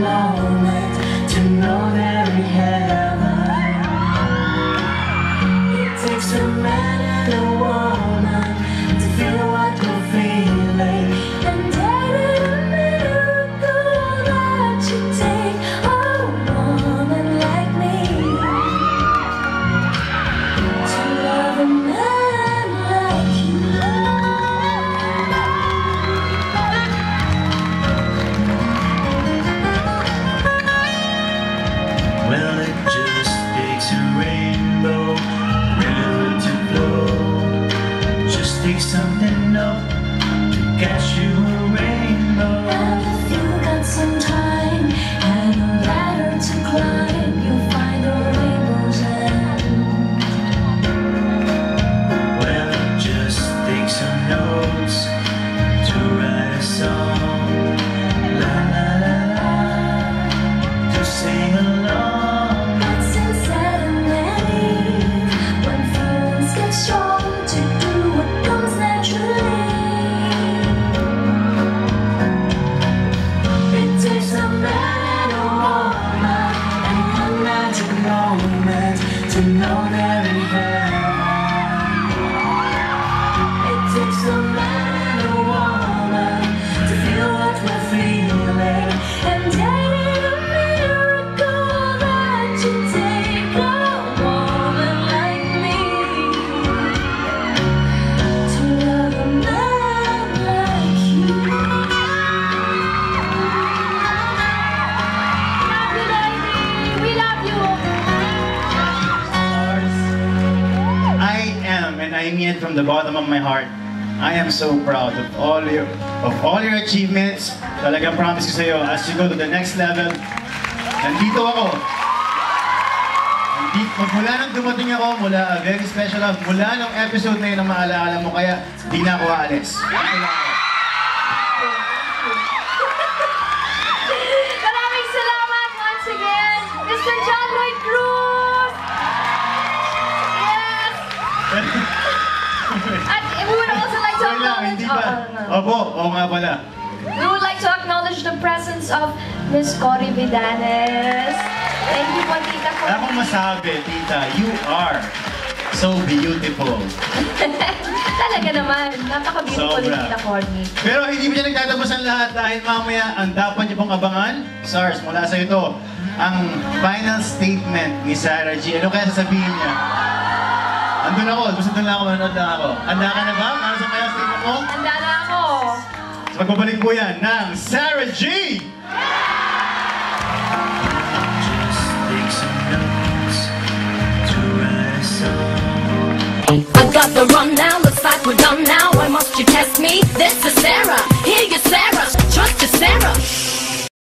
alone catch you mean it from the bottom of my heart, I am so proud of all your of all your achievements. Talagang promise ko sa iyo, as you go to the next level, nandito ako. Nandito, mula nang dumating ako, mula a very special love, mula nung episode na yun ang maalaala mo, kaya di na ako aalis. Maraming salamat once again, Mr. John Lloyd Cruz! Opo, oo nga pala. We would like to acknowledge the presence of Miss Cory Vidanes. Thank you po, Tita Cory. Wala akong masabi, tita, you are so beautiful. Talaga naman, napaka-beautiful ni. Tita Cory. Pero hindi pa niya nagtatapos ang lahat dahil mamaya ang dapat niyo pong abangan, SARS, mula sa ito, ang final statement ni Sarah G. Ano kaya sasabihin niya? Andun ako, gusto doon lang ako, manood lang ako. Handa ka na ba? Para sa final statement mo? Handa na. So magbabalik po yan ng Sarah G! I got the run now, looks like we're done now Why must you test me? This is Sarah, here you Sarah Trust you Sarah